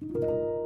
Música